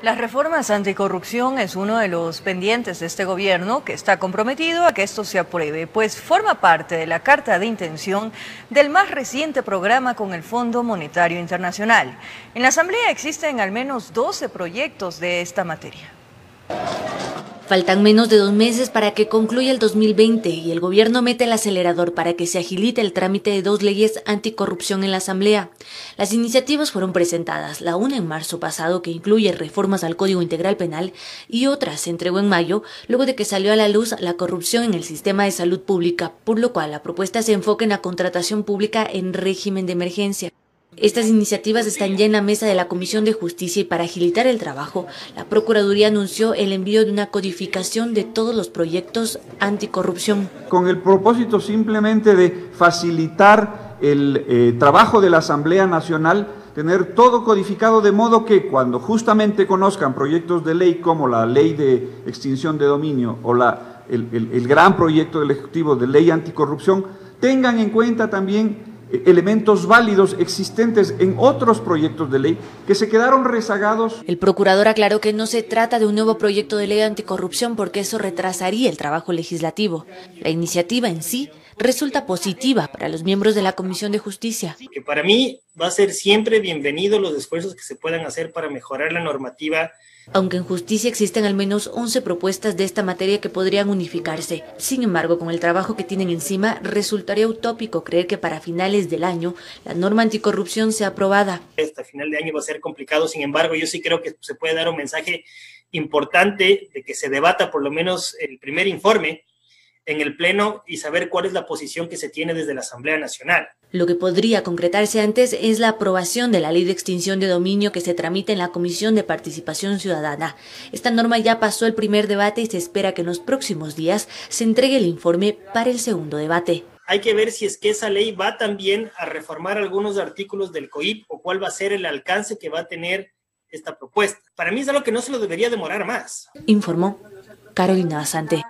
Las reformas anticorrupción es uno de los pendientes de este gobierno que está comprometido a que esto se apruebe, pues forma parte de la carta de intención del más reciente programa con el Fondo Monetario Internacional. En la Asamblea existen al menos 12 proyectos de esta materia. Faltan menos de dos meses para que concluya el 2020 y el gobierno mete el acelerador para que se agilite el trámite de dos leyes anticorrupción en la Asamblea. Las iniciativas fueron presentadas, la una en marzo pasado que incluye reformas al Código Integral Penal y otra se entregó en mayo luego de que salió a la luz la corrupción en el sistema de salud pública, por lo cual la propuesta se enfoca en la contratación pública en régimen de emergencia. Estas iniciativas están ya en la mesa de la Comisión de Justicia y para agilitar el trabajo, la Procuraduría anunció el envío de una codificación de todos los proyectos anticorrupción. Con el propósito simplemente de facilitar el eh, trabajo de la Asamblea Nacional, tener todo codificado de modo que cuando justamente conozcan proyectos de ley como la ley de extinción de dominio o la, el, el gran proyecto del Ejecutivo de ley anticorrupción, tengan en cuenta también elementos válidos existentes en otros proyectos de ley que se quedaron rezagados. El procurador aclaró que no se trata de un nuevo proyecto de ley anticorrupción porque eso retrasaría el trabajo legislativo. La iniciativa en sí resulta positiva para los miembros de la Comisión de Justicia. Que para mí va a ser siempre bienvenido los esfuerzos que se puedan hacer para mejorar la normativa aunque en justicia existen al menos 11 propuestas de esta materia que podrían unificarse. Sin embargo, con el trabajo que tienen encima, resultaría utópico creer que para finales del año la norma anticorrupción sea aprobada. Hasta final de año va a ser complicado, sin embargo, yo sí creo que se puede dar un mensaje importante de que se debata por lo menos el primer informe en el Pleno y saber cuál es la posición que se tiene desde la Asamblea Nacional. Lo que podría concretarse antes es la aprobación de la ley de extinción de dominio que se tramita en la Comisión de Participación Ciudadana. Esta norma ya pasó el primer debate y se espera que en los próximos días se entregue el informe para el segundo debate. Hay que ver si es que esa ley va también a reformar algunos artículos del COIP o cuál va a ser el alcance que va a tener esta propuesta. Para mí es algo que no se lo debería demorar más. Informó Carolina Basante.